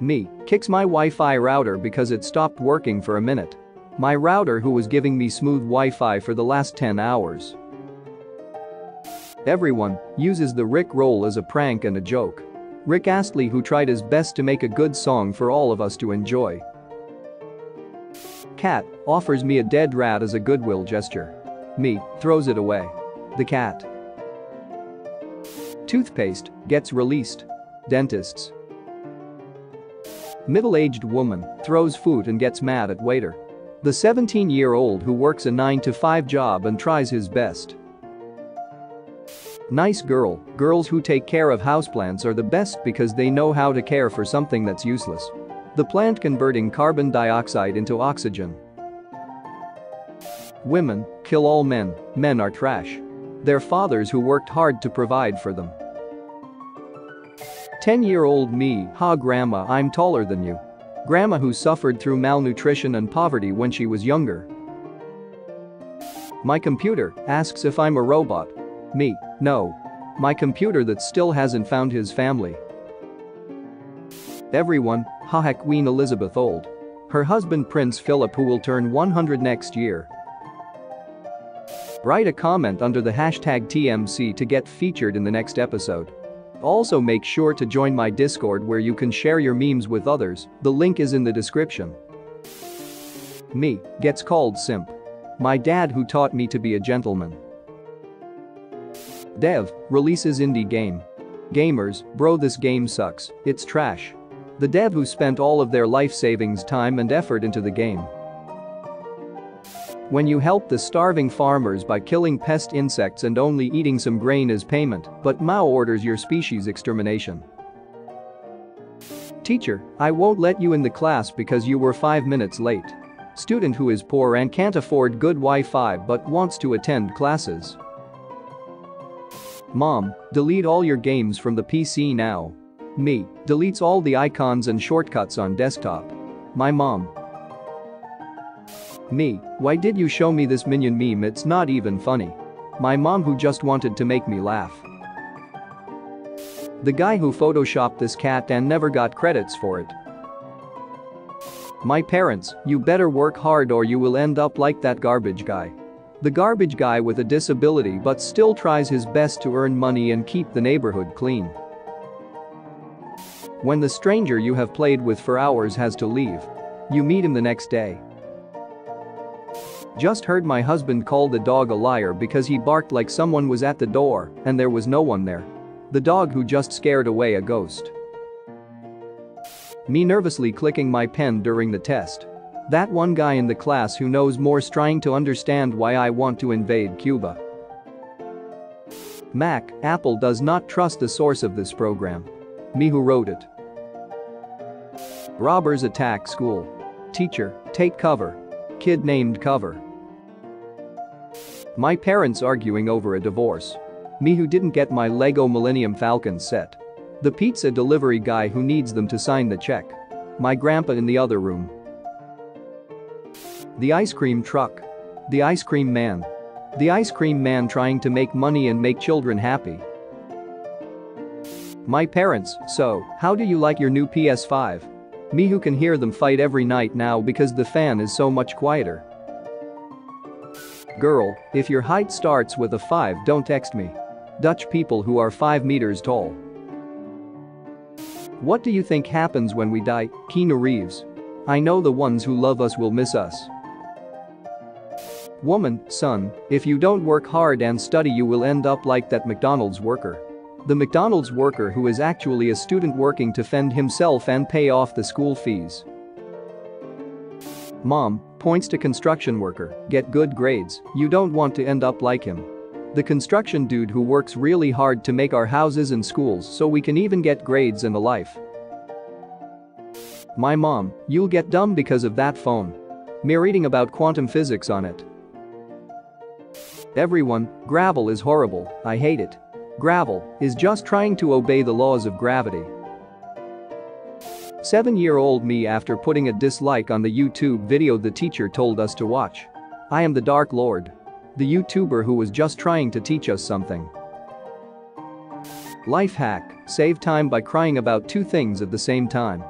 Me, kicks my Wi-Fi router because it stopped working for a minute. My router who was giving me smooth Wi-Fi for the last 10 hours. Everyone uses the Rick roll as a prank and a joke. Rick Astley who tried his best to make a good song for all of us to enjoy. Cat offers me a dead rat as a goodwill gesture. Me throws it away. The cat. Toothpaste gets released. Dentists. Middle-aged woman throws food and gets mad at waiter. The 17-year-old who works a 9-to-5 job and tries his best. Nice girl, girls who take care of houseplants are the best because they know how to care for something that's useless. The plant converting carbon dioxide into oxygen. Women kill all men, men are trash. Their fathers who worked hard to provide for them. 10-year-old me, ha grandma I'm taller than you. Grandma who suffered through malnutrition and poverty when she was younger. My computer asks if I'm a robot. Me, no. My computer that still hasn't found his family. Everyone, haha Queen Elizabeth old. Her husband Prince Philip who will turn 100 next year. Write a comment under the hashtag TMC to get featured in the next episode. Also make sure to join my Discord where you can share your memes with others, the link is in the description. Me gets called simp. My dad who taught me to be a gentleman. Dev releases indie game. Gamers, bro this game sucks, it's trash. The dev who spent all of their life savings time and effort into the game. When you help the starving farmers by killing pest insects and only eating some grain as payment, but Mao orders your species extermination. Teacher, I won't let you in the class because you were 5 minutes late. Student who is poor and can't afford good Wi-Fi but wants to attend classes. Mom, delete all your games from the PC now. Me, deletes all the icons and shortcuts on desktop. My mom, me, why did you show me this minion meme it's not even funny. My mom who just wanted to make me laugh. The guy who photoshopped this cat and never got credits for it. My parents, you better work hard or you will end up like that garbage guy. The garbage guy with a disability but still tries his best to earn money and keep the neighborhood clean. When the stranger you have played with for hours has to leave. You meet him the next day. Just heard my husband call the dog a liar because he barked like someone was at the door and there was no one there. The dog who just scared away a ghost. Me nervously clicking my pen during the test. That one guy in the class who knows more trying to understand why I want to invade Cuba. Mac, Apple does not trust the source of this program. Me who wrote it. Robbers attack school. Teacher, take cover. Kid named cover. My parents arguing over a divorce. Me who didn't get my Lego Millennium Falcon set. The pizza delivery guy who needs them to sign the check. My grandpa in the other room. The ice cream truck. The ice cream man. The ice cream man trying to make money and make children happy. My parents, so, how do you like your new PS5? Me who can hear them fight every night now because the fan is so much quieter. Girl, if your height starts with a 5 don't text me. Dutch people who are 5 meters tall. What do you think happens when we die, Keanu Reeves? I know the ones who love us will miss us. Woman, son, if you don't work hard and study you will end up like that McDonald's worker. The McDonald's worker who is actually a student working to fend himself and pay off the school fees. Mom, points to construction worker, get good grades, you don't want to end up like him. The construction dude who works really hard to make our houses and schools so we can even get grades and a life. My mom, you'll get dumb because of that phone. Me reading about quantum physics on it. Everyone, gravel is horrible, I hate it. Gravel is just trying to obey the laws of gravity. 7-year-old me after putting a dislike on the YouTube video the teacher told us to watch. I am the Dark Lord. The YouTuber who was just trying to teach us something. Life hack, save time by crying about two things at the same time.